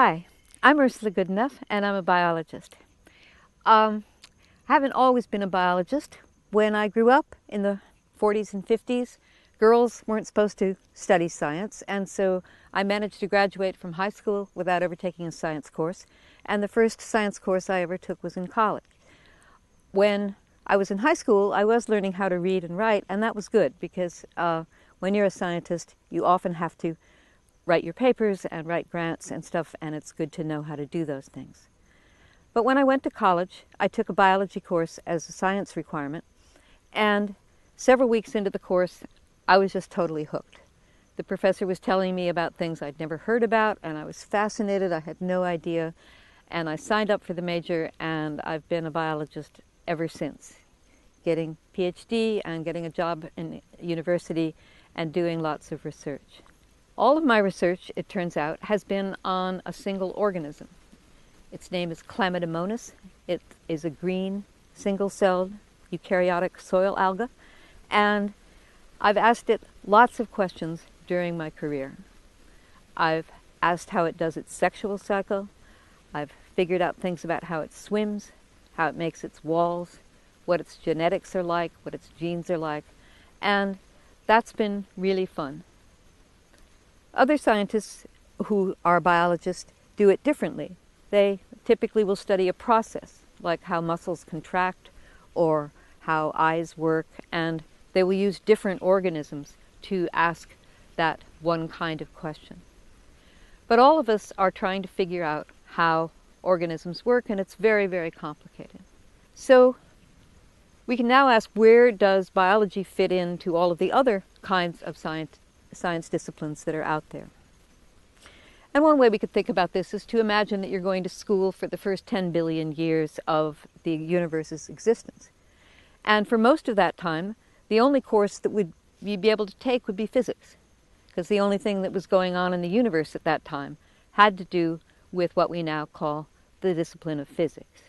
Hi, I'm Ursula Goodenough, and I'm a biologist. Um, I haven't always been a biologist. When I grew up in the 40s and 50s, girls weren't supposed to study science, and so I managed to graduate from high school without ever taking a science course, and the first science course I ever took was in college. When I was in high school, I was learning how to read and write, and that was good because uh, when you're a scientist, you often have to write your papers and write grants and stuff, and it's good to know how to do those things. But when I went to college, I took a biology course as a science requirement, and several weeks into the course, I was just totally hooked. The professor was telling me about things I'd never heard about, and I was fascinated. I had no idea. And I signed up for the major, and I've been a biologist ever since, getting PhD and getting a job in university and doing lots of research. All of my research, it turns out, has been on a single organism. Its name is Chlamydomonas. It is a green, single-celled eukaryotic soil alga, and I've asked it lots of questions during my career. I've asked how it does its sexual cycle. I've figured out things about how it swims, how it makes its walls, what its genetics are like, what its genes are like, and that's been really fun. Other scientists who are biologists do it differently. They typically will study a process, like how muscles contract or how eyes work, and they will use different organisms to ask that one kind of question. But all of us are trying to figure out how organisms work, and it's very, very complicated. So we can now ask where does biology fit into all of the other kinds of science science disciplines that are out there. And one way we could think about this is to imagine that you're going to school for the first 10 billion years of the universe's existence. And for most of that time, the only course that would you'd be able to take would be physics, because the only thing that was going on in the universe at that time had to do with what we now call the discipline of physics.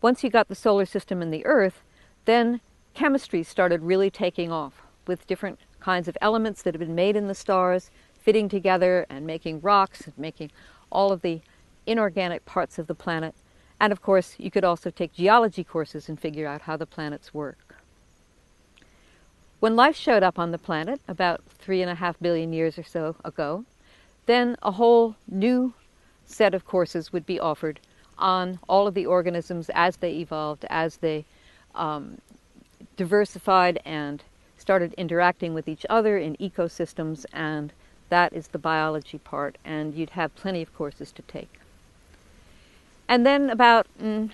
Once you got the solar system and the Earth, then chemistry started really taking off with different kinds of elements that have been made in the stars, fitting together and making rocks and making all of the inorganic parts of the planet. And of course, you could also take geology courses and figure out how the planets work. When life showed up on the planet about three and a half billion years or so ago, then a whole new set of courses would be offered on all of the organisms as they evolved, as they um, diversified and started interacting with each other in ecosystems, and that is the biology part, and you'd have plenty of courses to take. And then about mm,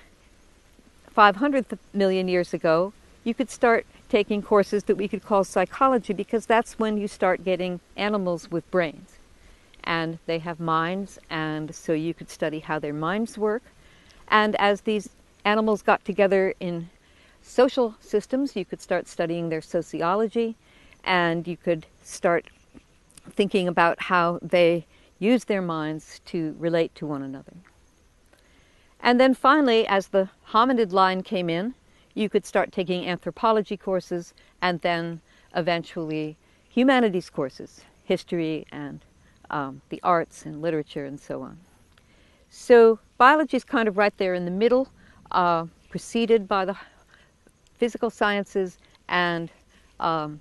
500 million years ago, you could start taking courses that we could call psychology because that's when you start getting animals with brains. And they have minds, and so you could study how their minds work. And as these animals got together in social systems, you could start studying their sociology and you could start thinking about how they use their minds to relate to one another. And then finally, as the hominid line came in, you could start taking anthropology courses and then eventually humanities courses, history and um, the arts and literature and so on. So biology is kind of right there in the middle, uh, preceded by the physical sciences and um,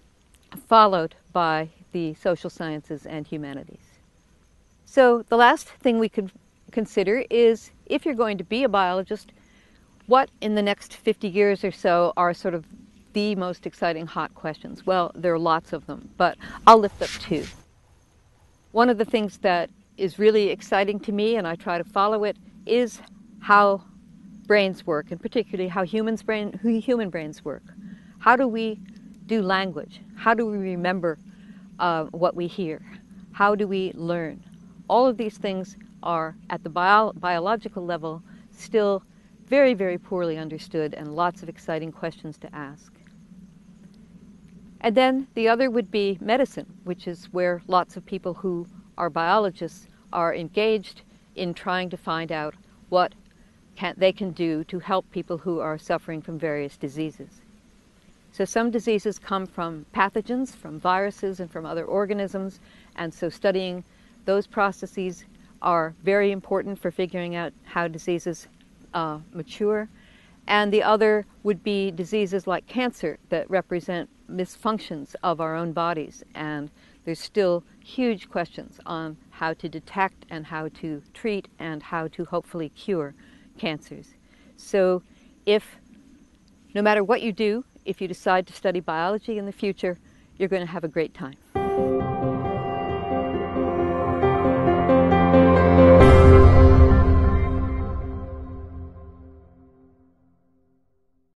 followed by the social sciences and humanities. So the last thing we could consider is if you're going to be a biologist, what in the next 50 years or so are sort of the most exciting hot questions? Well, there are lots of them, but I'll lift up two. One of the things that is really exciting to me, and I try to follow it, is how brains work, and particularly how humans brain, human brains work. How do we do language? How do we remember uh, what we hear? How do we learn? All of these things are, at the bio biological level, still very, very poorly understood and lots of exciting questions to ask. And then the other would be medicine, which is where lots of people who are biologists are engaged in trying to find out what can, they can do to help people who are suffering from various diseases. So some diseases come from pathogens, from viruses and from other organisms, and so studying those processes are very important for figuring out how diseases uh, mature. And the other would be diseases like cancer that represent misfunctions of our own bodies. And there's still huge questions on how to detect and how to treat and how to hopefully cure cancers. So if no matter what you do, if you decide to study biology in the future, you're going to have a great time.